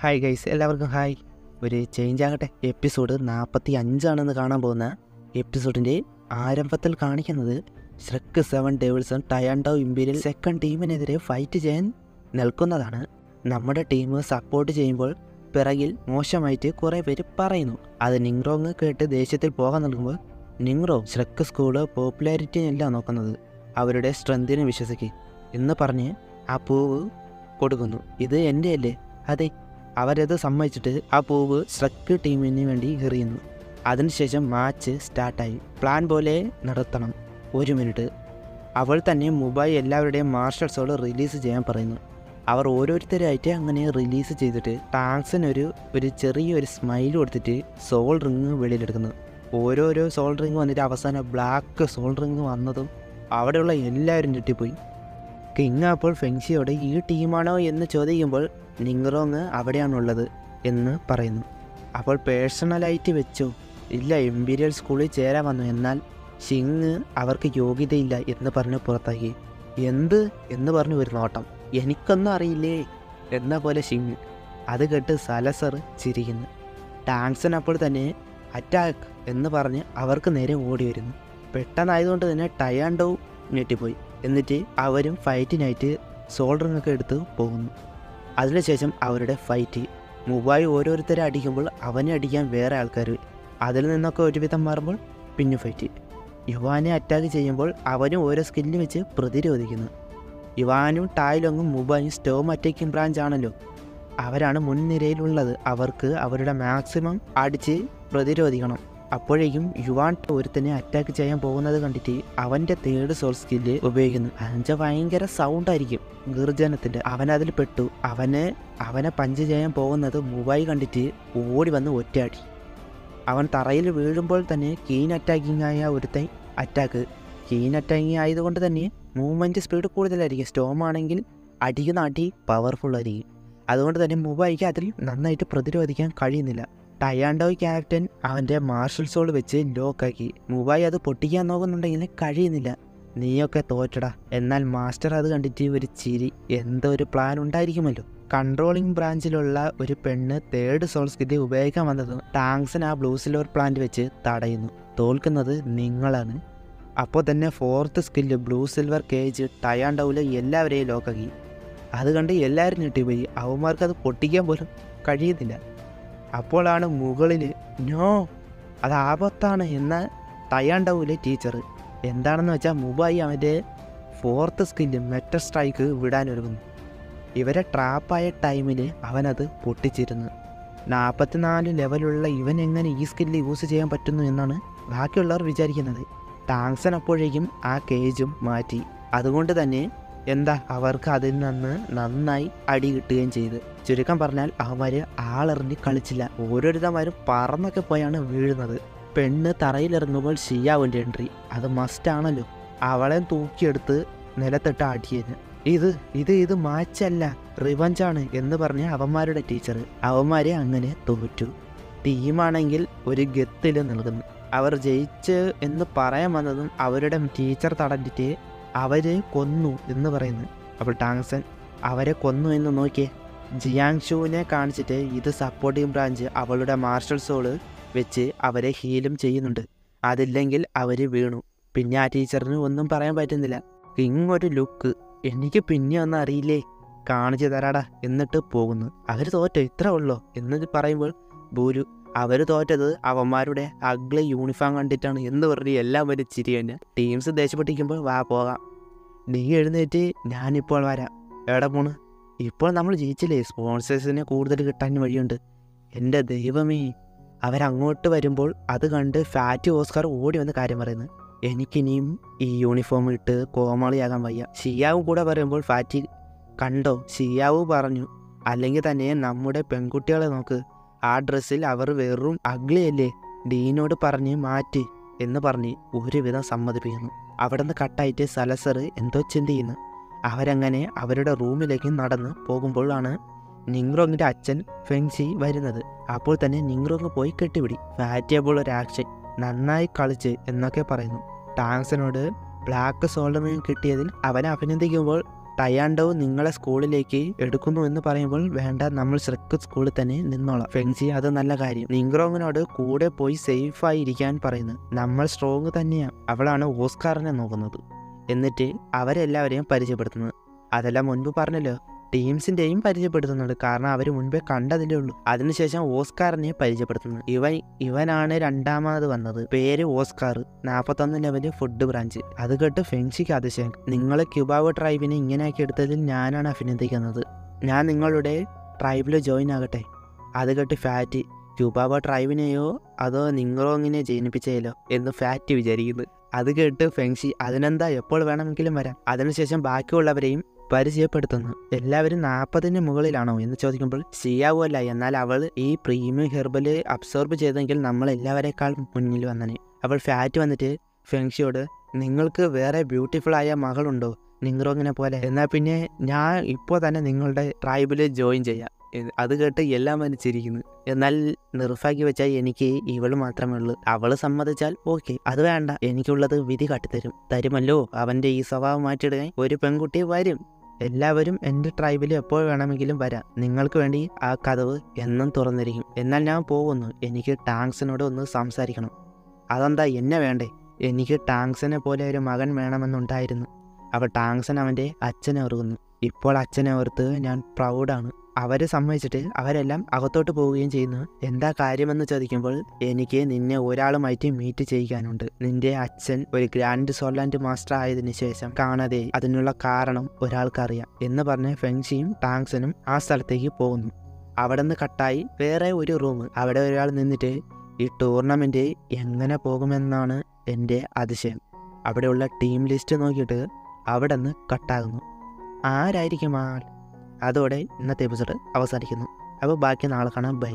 Hi guys എല്ലാവർക്കും hi ഒരു change ആകട്ടെ. എപ്പിസോഡ് നാൽപ്പത്തി അഞ്ചാണെന്ന് കാണാൻ പോകുന്ന എപ്പിസോഡിന്റെ ആരംഭത്തിൽ കാണിക്കുന്നത് ശ്രക്ക് സെവൻ ഡേവിൾസൺ ടയാൻഡോ ഇമ്പീരിയൽ സെക്കൻഡ് ടീമിനെതിരെ ഫൈറ്റ് ചെയ്യാൻ നിൽക്കുന്നതാണ്. നമ്മുടെ ടീം സപ്പോർട്ട് ചെയ്യുമ്പോൾ പിറകിൽ മോശമായിട്ട് കുറേ പേര് പറയുന്നു. അത് നിങ്റോങ് കേട്ട് ദേഷ്യത്തിൽ പോകാൻ നൽകുമ്പോൾ നിങ്റോ ശ്രക്ക് സ്കൂൾ പോപ്പുലാരിറ്റിയല്ല നോക്കുന്നത്. അവരുടെ സ്ട്രെങ്തിനെ വിശ്വസിക്കുക എന്ന് പറഞ്ഞ് ആ പൂവ് കൊടുക്കുന്നു. ഇത് എന്റെ അല്ലേ അതെ അവരത് സമ്മതിച്ചിട്ട് ആ പൂവ് സ്ട്രക്ക് ടീമിന് വേണ്ടി എറിയുന്നു. അതിനുശേഷം മാച്ച് സ്റ്റാർട്ടായി പ്ലാൻ പോലെ നടത്തണം. ഒരു മിനിറ്റ് അവൾ തന്നെ മുംബൈ എല്ലാവരുടെയും മാർഷൽ റിലീസ് ചെയ്യാൻ പറയുന്നു. അവർ ഓരോരുത്തരായിട്ട് അങ്ങനെ റിലീസ് ചെയ്തിട്ട് ടാങ്സിനൊരു ഒരു ഒരു ചെറിയൊരു സ്മൈൽ കൊടുത്തിട്ട് സോൾ റിങ് വെളിയിലെടുക്കുന്നു. ഓരോരോ സോൾ റിങ് വന്നിട്ട് അവസാനം ബ്ലാക്ക് സോൾ റിങ് വന്നതും അവിടെയുള്ള എല്ലാവരും ഞെട്ടിപ്പോയി. കിങ് അപ്പോൾ ഫെൻസിയോട് ഈ ടീമാണോ എന്ന് ചോദിക്കുമ്പോൾ നിങ്റോങ് അവിടെയാണുള്ളത് എന്ന് പറയുന്നു. അപ്പോൾ പേഴ്സണലായിട്ട് വെച്ചു. ഇല്ല എംപീരിയൽ സ്കൂളിൽ ചേരാൻ വന്നു. എന്നാൽ ഷിങ് അവർക്ക് യോഗ്യതയില്ല എന്ന് പറഞ്ഞ് പുറത്താക്കി എന്ത് എന്ന് പറഞ്ഞു ഒരു നോട്ടം. എനിക്കൊന്നും അറിയില്ലേ? എന്ന പോലെ ഷിങ് അത് കേട്ട് സലസർ ചിരിക്കുന്നു. ടാങ്സൺ അപ്പോൾ തന്നെ അറ്റാക്ക് എന്ന് പറഞ്ഞ് അവർക്ക് നേരെ ഓടി വരുന്നു. പെട്ടെന്നായതുകൊണ്ട് തന്നെ ടയാൻഡോ ഞെട്ടിപ്പോയി. എന്നിട്ട് അവരും ഫൈറ്റിനായിട്ട് സോൾഡറിങ്ങൊക്കെ എടുത്ത് പോകുന്നു. അതിനുശേഷം അവരുടെ ഫൈറ്റ് മുബായി ഓരോരുത്തരെ അടിക്കുമ്പോൾ അവനെ അടിക്കാൻ വേറെ ആൾക്കാർ അതിൽ നിന്നൊക്കെ ഒരുവിധം മാറുമ്പോൾ പിന്നെ ഫൈറ്റ് യുവാനെ അറ്റാക്ക് ചെയ്യുമ്പോൾ അവനും ഓരോ സ്കില്ല് വെച്ച് പ്രതിരോധിക്കുന്നു. യുവാനും ടായ്ലോങ്ങും മുബായും സ്റ്റോം അറ്റാക്കിംഗ് ബ്രാഞ്ച് ആണല്ലോ. അവരാണ് മുൻനിരയിലുള്ളത്. അവർക്ക് അവരുടെ മാക്സിമം അടിച്ച് പ്രതിരോധിക്കണം. അപ്പോഴേക്കും യുവാൻ ഒരുത്തനെ അറ്റാക്ക് ചെയ്യാൻ പോകുന്നത് കണ്ടിട്ട് അവന്റെ തേർഡ് സോൾ സ്കില്ല് ഉപയോഗിക്കുന്നു. അഞ്ച ഭയങ്കര സൗണ്ട് ആയിരിക്കും ഗർജനത്തിന്റെ. അവൻ അതിൽ പെട്ടു. അവനെ അവനെ പഞ്ച് ചെയ്യാൻ പോകുന്നത് മൂവായി കണ്ടിട്ട് ഓടി വന്ന് ഒറ്റയാടി. അവൻ തറയിൽ വീഴുമ്പോൾ തന്നെ കീൻ അറ്റാക്കിംഗ് ആയ ഒരുത്തൻ അറ്റാക്ക് കീൻ അറ്റാക്കിംഗ് ആയതുകൊണ്ട് തന്നെ മൂവ്മെന്റ് സ്പീഡ് കൂടുതലായിരിക്കും. സ്റ്റോം ആണെങ്കിൽ അടിക്കുന്ന അടി പവർഫുൾ ആയിരിക്കും. അതുകൊണ്ട് തന്നെ മുബൈക്ക് അതിൽ നന്നായിട്ട് പ്രതിരോധിക്കാൻ കഴിയുന്നില്ല. ടയാൻഡോ ക്യാപ്റ്റൻ അവന്റെ മാർഷൽ സോൾ വെച്ച് ലോക്കാക്കി. മുബായി അത് പൊട്ടിക്കാൻ നോക്കുന്നുണ്ടെങ്കിൽ കഴിയുന്നില്ല. നീയൊക്കെ തോറ്റടാ. എന്നാൽ മാസ്റ്റർ അത് കണ്ടിട്ട് ഒരു ചിരി. എന്തോ ഒരു പ്ലാൻ ഉണ്ടായിരിക്കുമല്ലോ. കൺട്രോളിംഗ് ബ്രാഞ്ചിലുള്ള ഒരു പെണ്ണ് തേർഡ് സോൾസ്കിതി ഉപയോഗിക്കാൻ വന്നത് ടാങ്സൻ ആ ബ്ലൂ സിൽവർ പ്ലാന്റ് വെച്ച് തടയുന്നു. തോൽക്കുന്നത് നിങ്ങളാണ്. അപ്പോൾ തന്നെ fourth skill blue silver cage ടയാൻഡൗൽ എല്ലാവരെയും ലോക്കാക്കി. അത് കണ്ട് എല്ലാവരും ഞെട്ടിപ്പോയി. അവന്മാർക്ക് അത് പൊട്ടിക്കാൻ പോലും കഴിയുന്നില്ല. അപ്പോഴാണ് മുകളിൽ നോ അത് ആപത്താണ് എന്ന് തയ്യാണ്ടാവൂലെ ടീച്ചർ എന്താണെന്ന് വെച്ചാൽ മുബായി അവന്റെ ഫോർത്ത് സ്കില്ല് മെറ്റൽ സ്ട്രൈക്ക് വിടാനൊരുങ്ങുന്നു. ഇവരെ ട്രാപ്പായ ടൈമിൽ അവനത് പൊട്ടിച്ചിരുന്നു. നാൽപ്പത്തിനാല് ലെവലുള്ള ഇവൻ എങ്ങനെ ഈ സ്കില്ല് യൂസ് ചെയ്യാൻ പറ്റുന്നു എന്നാണ് ബാക്കിയുള്ളവർ വിചാരിക്കുന്നത്. ടാങ്സൻ അപ്പോഴേക്കും ആ കേജും മാറ്റി. അതുകൊണ്ട് തന്നെ എന്താ അവർക്ക് അതിൽ നിന്ന് നന്നായി അടി കിട്ടുകയും ചെയ്ത്. ചുരുക്കം പറഞ്ഞാൽ അവർ ആളെറിഞ്ഞ് കളിച്ചില്ല. ഓരോരുത്തന്മാരും പറന്നൊക്കെ പോയാണ് വീഴുന്നത്. പെണ്ണ് തറയിലിറങ്ങുമ്പോൾ ഷിയാവിന്റെ എൻട്രി. അത് മസ്റ്റാണല്ലോ അവളെ തൂക്കിയെടുത്ത് നിലത്തിട്ട് അടിയന്. ഇത് ഇത് ഇത് മാച്ചല്ല. റിവഞ്ചാണ് എന്ന് പറഞ്ഞ അവന്മാരുടെ ടീച്ചർ അവന്മാരെ അങ്ങനെ തോറ്റു. ടീമാണെങ്കിൽ ഒരു ഗത്തിൽ നൽകുന്നു അവർ ജയിച്ച് എന്ന് പറയാൻ വന്നതും അവരുടെ ടീച്ചർ തടഞ്ഞിട്ട് അവരെ കൊന്നു എന്ന് പറയുന്നു. അപ്പോൾ ടാങ്സൻ അവരെ കൊന്നു എന്ന് നോക്കിയേ. ജിയാങ് ഷൂവിനെ കാണിച്ചിട്ട് ഇത് സപ്പോർട്ടിംഗ് ബ്രാഞ്ച് അവളുടെ മാർഷൽ സോൾ വെച്ച് അവരെ ഹീലും ചെയ്യുന്നുണ്ട്. അതില്ലെങ്കിൽ അവർ വീണു. പിന്നെ ആ ടീച്ചറിന് ഒന്നും പറയാൻ പറ്റുന്നില്ല. ഇങ്ങൊരു ലുക്ക് എനിക്ക് പിന്നെ ഒന്നും അറിയില്ലേ? കാണിച്ചു തരാടാ എന്നിട്ട് പോകുന്നു. അവർ തോറ്റോ. ഇത്ര ഉള്ളോ എന്ന് പറയുമ്പോൾ ബൂരു അവർ തോറ്റത് അവന്മാരുടെ അഗ്ലി യൂണിഫോം കണ്ടിട്ടാണ്. എന്ന് പറഞ്ഞ് എല്ലാവരും ചിരി തന്നെ. ടീംസ് ദേഷ്യപ്പെട്ടിരിക്കുമ്പോൾ വാ പോകാം. നീ എഴുന്നേറ്റ് ഞാനിപ്പോൾ വരാം. എവിടെ പോണ് ഇപ്പോൾ നമ്മൾ ജയിച്ചില്ലേ? സ്പോൺസേഴ്സിനെ കൂടുതൽ കിട്ടാൻ വഴിയുണ്ട്. എന്റെ ദൈവമേ. അവരങ്ങോട്ട് വരുമ്പോൾ അത് കണ്ട് ഫാറ്റ് ഓസ്കാർ ഓടി വന്ന് കാര്യം പറയുന്നു. എനിക്കിനിയും ഈ യൂണിഫോം ഇട്ട് കോമാളിയാകാൻ വയ്യ. ഷിയാവും കൂടെ പറയുമ്പോൾ ഫാറ്റി കണ്ടോ? ഷിയാവു പറഞ്ഞു അല്ലെങ്കിൽ തന്നെ നമ്മുടെ പെൺകുട്ടികളെ നോക്ക്. ആ ഡ്രസ്സിൽ അവർ വെറും അഗ്ലിയല്ലേ? ഡീനോട് പറഞ്ഞ് മാറ്റി എന്ന് പറഞ്ഞ് ഒരുവിധം സമ്മതിപ്പിക്കുന്നു. അവിടെ നിന്ന് കട്ടായിട്ട് സലസർ എന്തോ ചിന്തിക്കുന്നു. അവരങ്ങനെ അവരുടെ റൂമിലേക്ക് നടന്ന് പോകുമ്പോഴാണ് നിങ്റോങ്ങിന്റെ അച്ഛൻ ഫെങ്സി വരുന്നത്. അപ്പോൾ തന്നെ നിങ്റോങ് പോയി കെട്ടിപിടി. ഫാറ്റിയപ്പോൾ ഒരു ആക്ഷൻ നന്നായി കളിച്ച് എന്നൊക്കെ പറയുന്നു. ടാങ്സിനോട് ബ്ലാക്ക് സോൾഡറിന് കിട്ടിയതിൽ അവനെ അഭിനന്ദിക്കുമ്പോൾ ടയാൻഡോ നിങ്ങളെ സ്കൂളിലേക്ക് എടുക്കുന്നു എന്ന് പറയുമ്പോൾ വേണ്ട നമ്മൾ ശ്രക്ക് സ്കൂളിൽ തന്നെ നിന്നോളാം. ഫെൻസി അത് നല്ല കാര്യം. നിങ്ക്രോങ്ങിനോട് കൂടെ പോയി സേഫായി ഇരിക്കാൻ പറയുന്നു. നമ്മൾ സ്ട്രോങ് തന്നെയാണ് അവളാണ് ഓസ്കാറിനെ നോക്കുന്നത്. എന്നിട്ട് അവരെല്ലാവരെയും പരിചയപ്പെടുത്തുന്നത് അതെല്ലാം മുൻപ് പറഞ്ഞല്ലോ. ടീംസിന്റെയും പരിചയപ്പെടുത്തുന്നുണ്ട്. കാരണം അവർ മുൻപേ കണ്ടതിലേ ഉള്ളൂ. അതിനുശേഷം ഓസ്കാറിനെ പരിചയപ്പെടുത്തുന്നു. ഇവൻ ഇവനാണ് രണ്ടാമത് വന്നത്. പേര് ഓസ്കാർ. നാൽപ്പത്തൊന്ന് ലെവൽ ഫുഡ് ബ്രാഞ്ച്. അത് കേട്ട് ഫെൻസിക്ക് അതിശയം. നിങ്ങൾ ക്യുബാവ് ട്രൈബിനെ ഇങ്ങനെയാക്കി എടുത്തതിൽ ഞാനാണ് അഭിനന്ദിക്കുന്നത്. ഞാൻ നിങ്ങളുടെ ട്രൈബിൽ ജോയിൻ ആകട്ടെ. അത് കേട്ട് ഫാറ്റ് ക്യൂബാവ ട്രൈബിനെയോ അതോ നിങ്ങളോ ഇങ്ങനെ ജനിപ്പിച്ചേലോ എന്ന് ഫാറ്റ് വിചാരിക്കുന്നു. അത് കേട്ട് ഫെങ്ഷി അതിനെന്താ എപ്പോൾ വേണമെങ്കിലും വരാം. അതിനുശേഷം ബാക്കിയുള്ളവരെയും പരിചയപ്പെടുത്തുന്നു. എല്ലാവരും നാൽപ്പതിന് മുകളിലാണോ എന്ന് ചോദിക്കുമ്പോൾ ശരിയാവുമല്ല. എന്നാൽ അവൾ ഈ പ്രീമിയം ഹെർബൽ അബ്സോർബ് ചെയ്തെങ്കിൽ നമ്മൾ എല്ലാവരെക്കാൾ മുന്നിൽ വന്നനെ. അവൾ ഫാറ്റ് വന്നിട്ട് ഫെങ്ഷിയോട് നിങ്ങൾക്ക് വേറെ ബ്യൂട്ടിഫുൾ ആയ മകളുണ്ടോ നിങ്ങളങ്ങനെ പോലെ. എന്നാൽ പിന്നെ ഞാൻ ഇപ്പോൾ തന്നെ നിങ്ങളുടെ ട്രൈബിൽ ജോയിൻ ചെയ്യാം. അത് കേട്ട് എല്ലാം വലിച്ചിരിക്കുന്നു എന്നാൽ നിർഭാഗ്യ വെച്ചാൽ എനിക്ക് ഇവൾ മാത്രമേ ഉള്ളൂ. അവൾ സമ്മതിച്ചാൽ ഓക്കെ അത് വേണ്ട. എനിക്കുള്ളത് വിധി കാട്ടിത്തരും. തരുമല്ലോ. അവന്റെ ഈ സ്വഭാവം മാറ്റിയിടുകയും ഒരു പെൺകുട്ടി വരും. എല്ലാവരും എന്റെ ട്രൈബിൽ എപ്പോൾ വേണമെങ്കിലും വരാം. നിങ്ങൾക്ക് വേണ്ടി ആ കഥവ് എന്നും തുറന്നിരിക്കും. എന്നാൽ ഞാൻ പോകുന്നു. എനിക്ക് ടാങ്സിനോട് ഒന്ന് സംസാരിക്കണം. അതെന്താ എന്നെ വേണ്ടേ? എനിക്ക് ടാങ്സിനെ പോലെ ഒരു മകൻ വേണമെന്നുണ്ടായിരുന്നു. അപ്പോൾ ടാങ്സൻ അവന്റെ അച്ഛനെ ഓർക്കുന്നു. ഇപ്പോൾ അച്ഛനെ ഓർത്ത് ഞാൻ പ്രൗഡാണ് അവർ സമ്മതിച്ചിട്ട് അവരെല്ലാം അകത്തോട്ട് പോവുകയും ചെയ്യുന്നു. എന്താ കാര്യമെന്ന് ചോദിക്കുമ്പോൾ എനിക്ക് നിന്നെ ഒരാളുമായിട്ട് മീറ്റ് ചെയ്യാനുണ്ട്. നിന്റെ അച്ഛൻ ഒരു ഗ്രാൻഡ് സോൾലാൻഡ് മാസ്റ്റർ ആയതിനു ശേഷം കാണാതെ അതിനുള്ള കാരണം ഒരാൾക്കറിയാം എന്ന് പറഞ്ഞ് ഫെങ്ഷിയും ടാങ്സനും ആ സ്ഥലത്തേക്ക് പോകുന്നു. അവിടെ നിന്ന് കട്ടായി വേറെ ഒരു റൂം. അവിടെ ഒരാൾ നിന്നിട്ട് ഈ ടൂർണമെന്റ് എങ്ങനെ പോകുമെന്നാണ് എന്റെ അതിശയം. അവിടെയുള്ള ടീം ലിസ്റ്റ് നോക്കിയിട്ട് അവിടെ നിന്ന് കട്ടാകുന്നു. ആരായിരിക്കും ആൾ? അതോടെ ഇന്നത്തെ എപ്പിസോഡ് അവസാനിക്കുന്നു. അപ്പോൾ ബാക്കി നാളെ കാണാം. ബൈ.